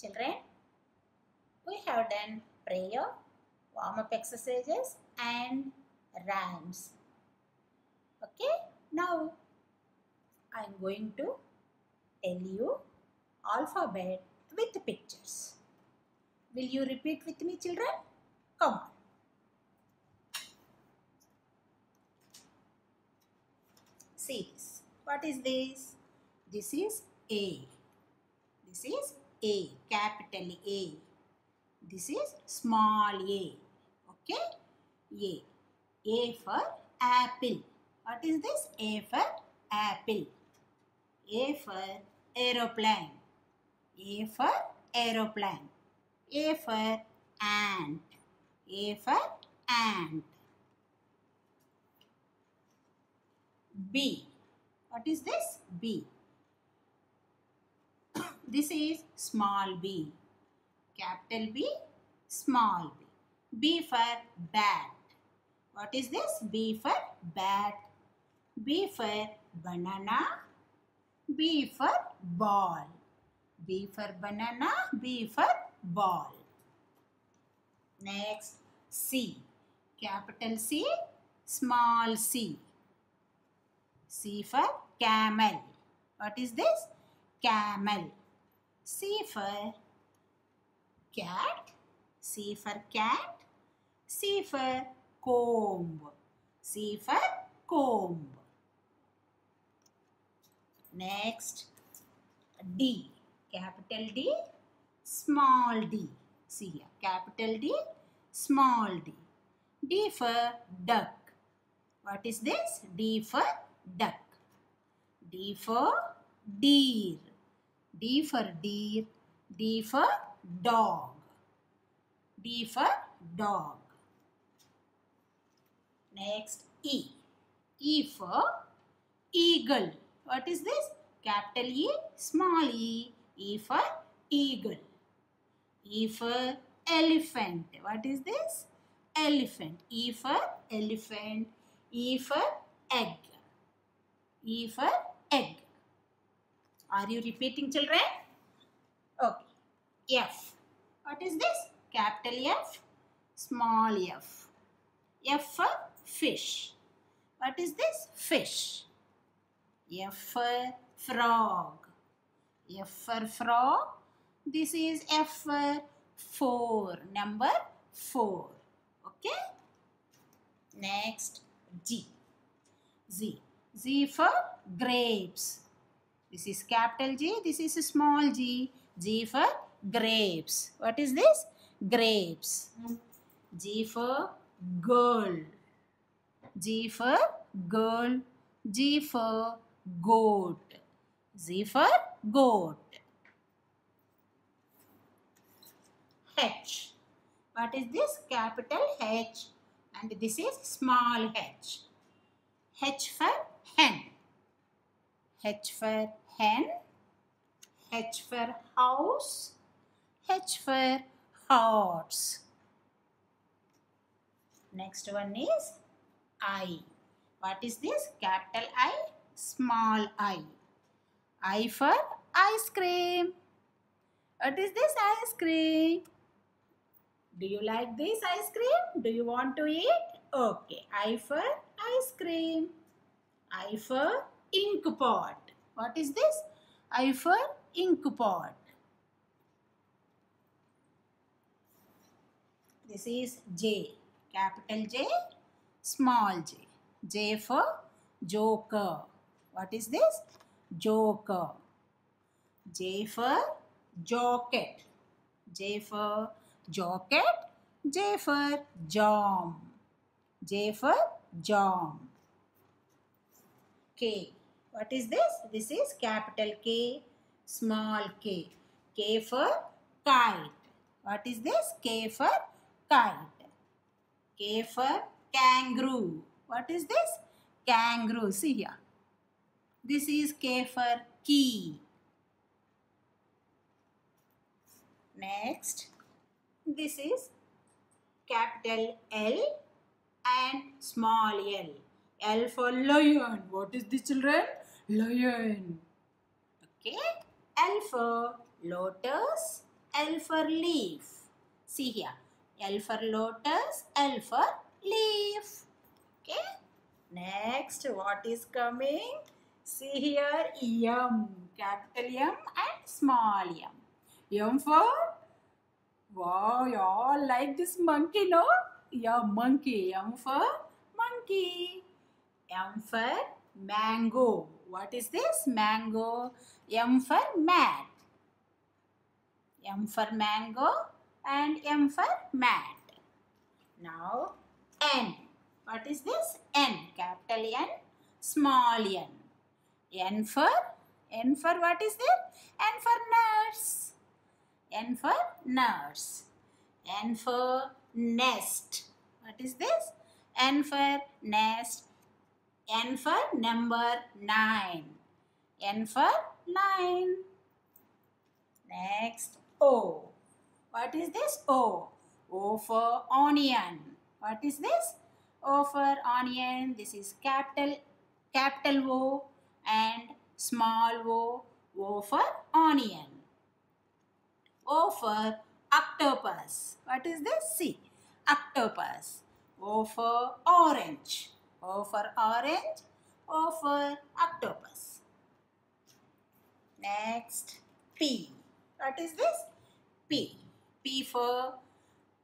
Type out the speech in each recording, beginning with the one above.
Children, we have done prayer, warm-up exercises and rhymes. Okay, now I am going to tell you alphabet with pictures. Will you repeat with me children? Come on. See this. What is this? This is A. This is A, capital A. This is small a. Okay? A. A for apple. What is this? A for apple. A for aeroplane. A for aeroplane. A for ant. A for ant. B. What is this? B. this is small b. Capital B, small b. B for bat. What is this? B for bat. B for banana. B for ball. B for banana. B for ball. Next, C. Capital C, small c. C for camel. What is this? Camel. C for cat. C for cat. C for comb. C for comb. Next, D. Capital D, small d. See here, capital D, small d. D for duck. What is this? D for duck. D for deer. D for deer. D for dog. D for dog. Next E. E for eagle. What is this? Capital E, small e. E for eagle. E for elephant. What is this? Elephant. E for elephant. E for egg. E for. Are you repeating children? Okay. F. What is this? Capital F, small f. F for fish. What is this? Fish. F for frog. F for frog. This is F for 4. Number 4. Okay. Next G. Z. Z for grapes. This is capital G. This is small g. G for grapes. What is this? Grapes. G for girl. G for girl. G for goat. Z for goat. H. What is this? Capital H. And this is small h. H for hen. H for hen. H for house. H for horse. Next one is I. What is this? Capital I, small i. I for ice cream. What is this ice cream? Do you like this ice cream? Do you want to eat? Okay. I for ice cream. I for ink pot. What is this? I for ink pot. This is J. Capital J, small j. J for joker. What is this? Joker. J for jocket. J for jocket. J for jam. J for jam. K. What is this? This is capital K, small k. K for kite. What is this? K for kite. K for kangaroo. What is this? Kangaroo. See here. This is K for key. Next, this is capital L and small l. L for lion. What is the children? Lion. Okay. L for lotus. L for leaf. See here. L for lotus, L for leaf. Okay. Next, what is coming? See here, M. Capital M and small m. M for? Wow, you all like this monkey, no? Yeah, monkey. M for monkey. M for mango. What is this? Mango. M for mat. M for mango and M for mat. Now N. What is this? N. Capital N. Small n. N for? N for what is this? N for nurse. N for nurse. N for nest. What is this? N for nest. N for number 9. N for 9. Next, O. What is this? O. O for onion. What is this? O for onion. This is capital, capital O and small o. O for onion. O for octopus. What is this? C. Octopus. O for orange. O for orange. O for octopus. Next, P. What is this? P. P for,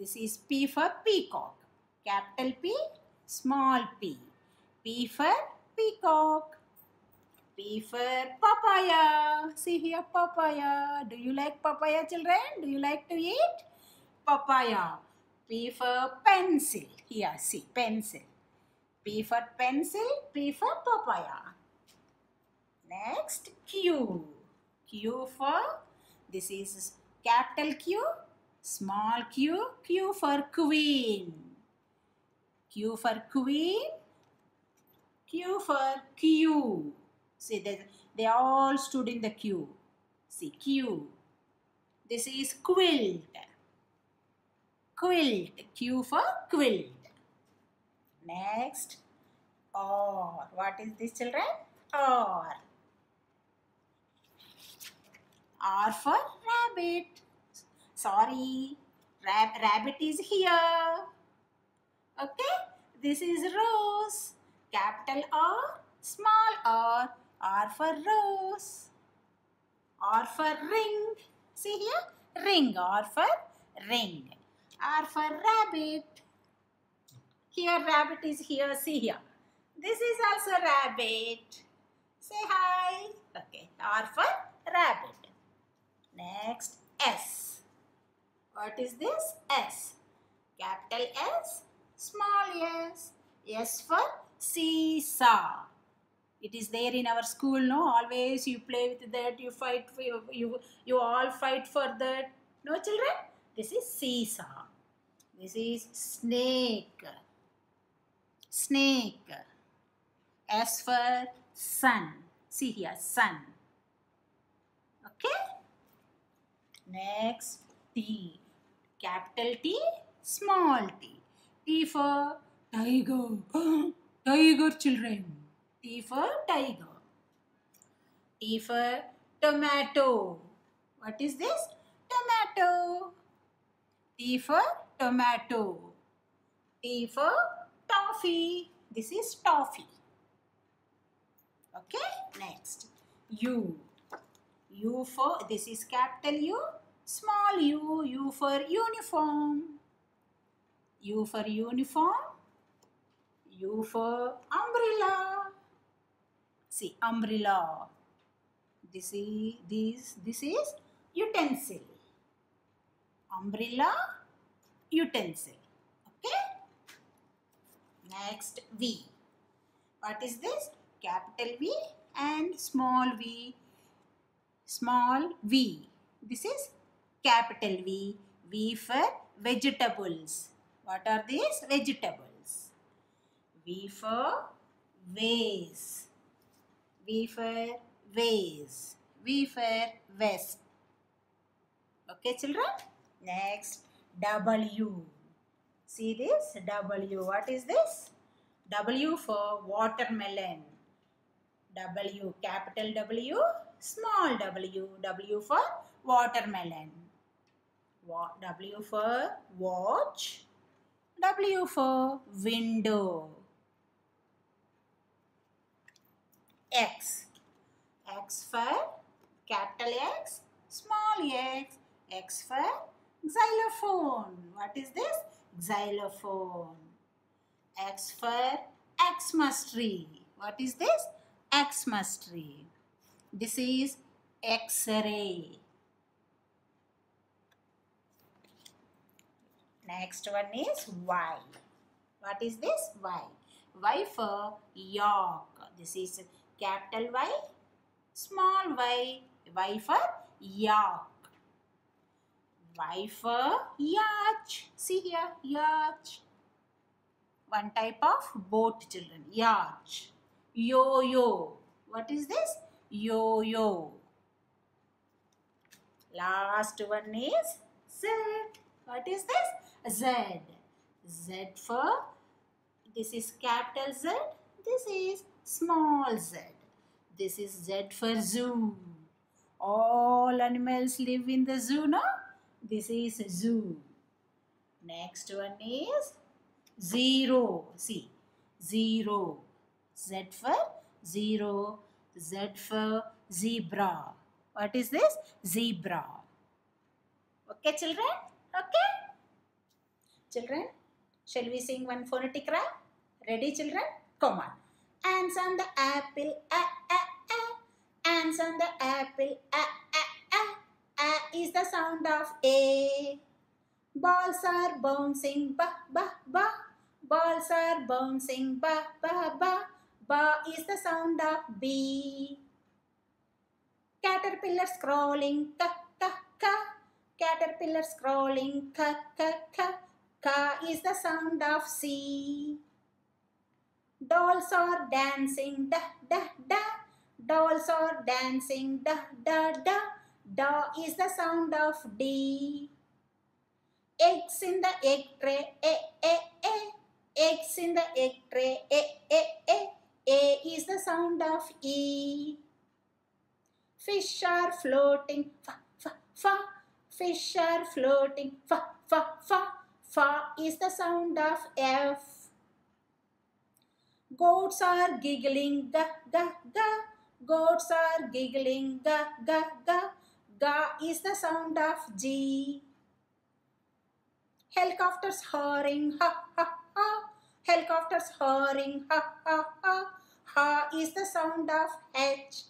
this is P for peacock. Capital P, small p. P for peacock. P for papaya. See here, papaya. Do you like papaya, children? Do you like to eat? Papaya. P for pencil. Here, see, pencil. P for pencil, P for papaya. Next, Q. Q for, this is capital Q, small q, Q for queen. Q for queen, Q for Q. See, they, they all stood in the queue. See, Q. This is quilt. Quilt. Q for quilt. Next, R. What is this, children? R. R for rabbit. Sorry, rab rabbit is here. Okay, this is rose. Capital R, small r. R for rose. R for ring. See here, ring. R for ring. R for rabbit. Here rabbit is here. See here. This is also rabbit. Say hi. Okay. R for rabbit. Next, S. What is this? S. Capital S, small s. S for seesaw. It is there in our school, no? Always you play with that, you fight, for, you, you, you all fight for that. No, children? This is seesaw. This is snake. Snake. S for sun. See here, sun. Okay? Next, T. Capital T, small t. T for tiger. tiger children. T for tiger. T for tomato. What is this? Tomato. T for tomato. T for toffee. This is toffee. Okay, next. U. U for, this is capital U, small u, U for uniform. U for uniform. U for umbrella. See, umbrella. This is, this, this is utensil. Umbrella, utensil. Next, V. What is this? Capital V and small v small v. This is capital V. V for vegetables. What are these? Vegetables. V for vase. V for vase. V for vest. Okay children? Next W. See this? W. What is this? W for watermelon. W capital W small w, W for watermelon. W for watch. W for window. X. X for capital X, small x. X for xylophone. What is this? Xylophone. X for Xmas tree. What is this? Xmas tree. This is X-ray. Next one is Y. What is this? Y. Y for York. This is capital Y, small y. Y for York. For yacht. See here, yacht. One type of boat, children. Yacht. Yo-yo. What is this? Yo-yo. Last one is Z. What is this? Z. Z for, this is capital Z. This is small z. This is Z for zoo. All animals live in the zoo, no? This is zoo. Next one is zero. See, zero. Z for zero. Z for zebra. What is this? Zebra. Okay, children? Okay? Children, shall we sing one phonetic rhyme? Ready, children? Come on. Ants on the apple, ah, ah, ah. Ants on the apple, ah, ah, ah. Ah is the sound of A. Balls are bouncing, ba, ba, ba. Balls are bouncing, ba, ba, ba. Ba is the sound of B. Caterpillar scrolling, ka, ka, ka. Caterpillar scrolling, ka, ka, ka. Ka is the sound of C. Dolls are dancing, da, da, da. Dolls are dancing, da, da, da. Da is the sound of D. Eggs in the egg tray, eh, eh, eh. Eggs in the egg tray, eh, eh, eh. A is the sound of E. Fish are floating, fa, fa, fa. Fish are floating, fa, fa, fa. Fa is the sound of F. Goats are giggling, ga, ga, ga. Goats are giggling, ga, ga, ga. Ga is the sound of G. Helicopters horing, ha, ha, ha. Helicopters horing, ha, ha, ha. Ha is the sound of H.